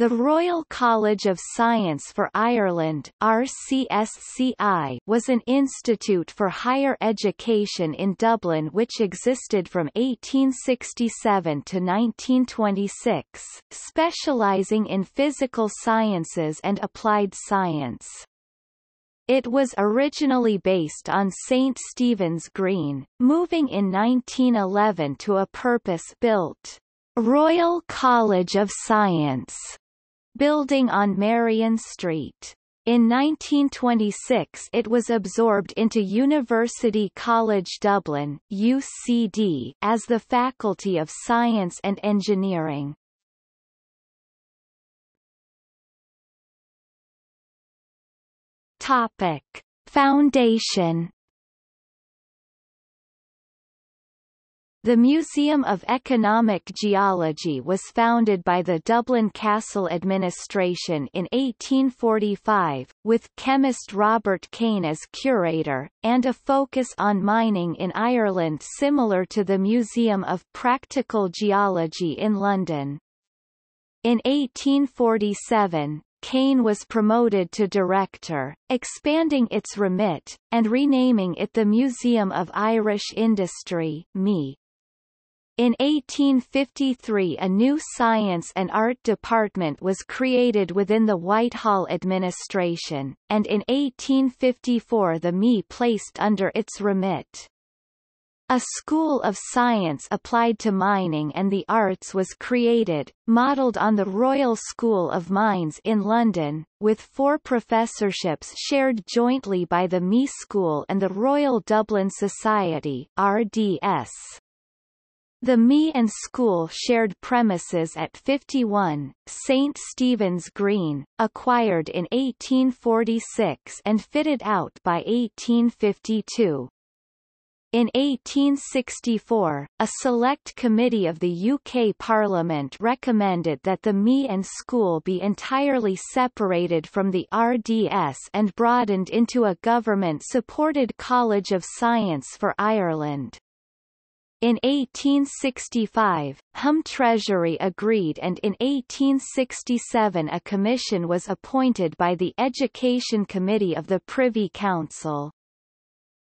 The Royal College of Science for Ireland RCSCI was an institute for higher education in Dublin which existed from 1867 to 1926, specialising in physical sciences and applied science. It was originally based on St. Stephen's Green, moving in 1911 to a purpose-built Royal College of Science building on Merrion Street. In 1926 it was absorbed into University College Dublin UCD as the Faculty of Science and Engineering. Topic. Foundation The Museum of Economic Geology was founded by the Dublin Castle Administration in 1845, with chemist Robert Kane as curator, and a focus on mining in Ireland similar to the Museum of Practical Geology in London. In 1847, Kane was promoted to director, expanding its remit, and renaming it the Museum of Irish Industry ME. In 1853 a new Science and Art Department was created within the Whitehall administration, and in 1854 the ME placed under its remit. A School of Science applied to mining and the arts was created, modelled on the Royal School of Mines in London, with four professorships shared jointly by the ME School and the Royal Dublin Society RDS. The Me and School shared premises at 51, St. Stephen's Green, acquired in 1846 and fitted out by 1852. In 1864, a select committee of the UK Parliament recommended that the Me and School be entirely separated from the RDS and broadened into a government-supported College of Science for Ireland. In 1865, Hum Treasury agreed and in 1867 a commission was appointed by the Education Committee of the Privy Council.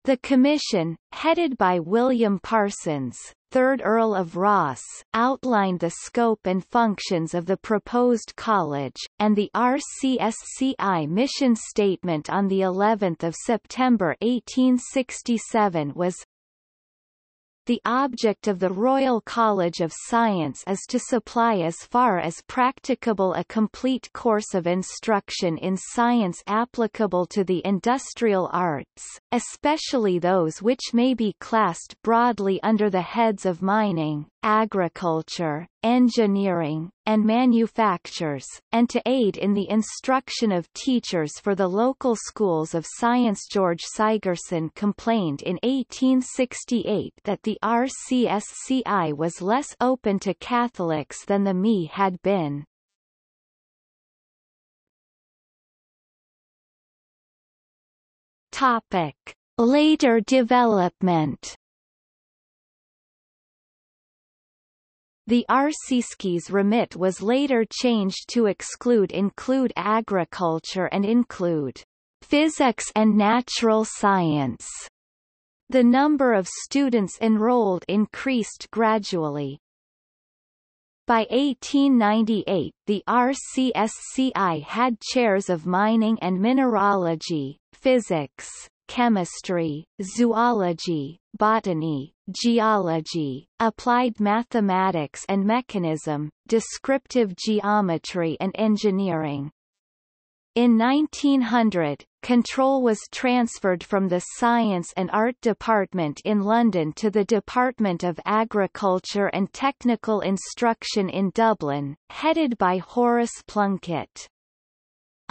The commission, headed by William Parsons, 3rd Earl of Rosse, outlined the scope and functions of the proposed college, and the RCSCI mission statement on the 11th of September 1867 was the object of the Royal College of Science is to supply as far as practicable a complete course of instruction in science applicable to the industrial arts, especially those which may be classed broadly under the heads of mining, agriculture, engineering, and manufactures, and to aid in the instruction of teachers for the local schools of science. George Sigerson complained in 1868 that the RCSCI was less open to Catholics than the ME had been. Topic. Later development The RCSCI's remit was later changed to exclude include agriculture and include physics and natural science. The number of students enrolled increased gradually. By 1898 the RCSCI had chairs of mining and mineralogy, physics, chemistry, zoology, botany, geology, applied mathematics and mechanism, descriptive geometry and engineering. In 1900, control was transferred from the Science and Art Department in London to the Department of Agriculture and Technical Instruction in Dublin, headed by Horace Plunkett.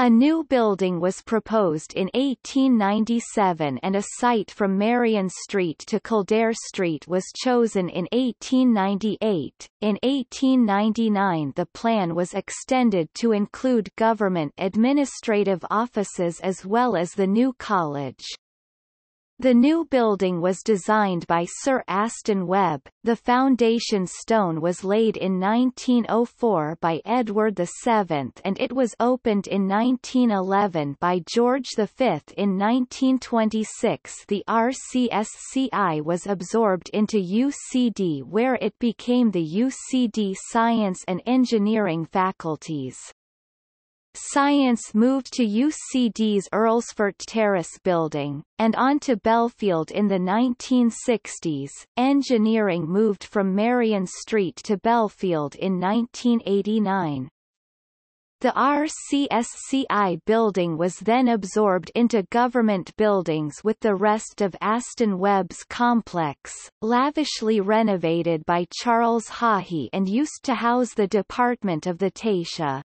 A new building was proposed in 1897 and a site from Merrion Street to Kildare Street was chosen in 1898. In 1899 the plan was extended to include government administrative offices as well as the new college. The new building was designed by Sir Aston Webb, the foundation stone was laid in 1904 by Edward VII and it was opened in 1911 by George V. In 1926 the RCSCI was absorbed into UCD where it became the UCD Science and Engineering faculties. Science moved to UCD's Earlsfort Terrace building, and on to Belfield in the 1960s. Engineering moved from Merrion Street to Belfield in 1989. The RCSCI building was then absorbed into government buildings with the rest of Aston Webb's complex, lavishly renovated by Charles Haughey and used to house the Department of the Taoiseach.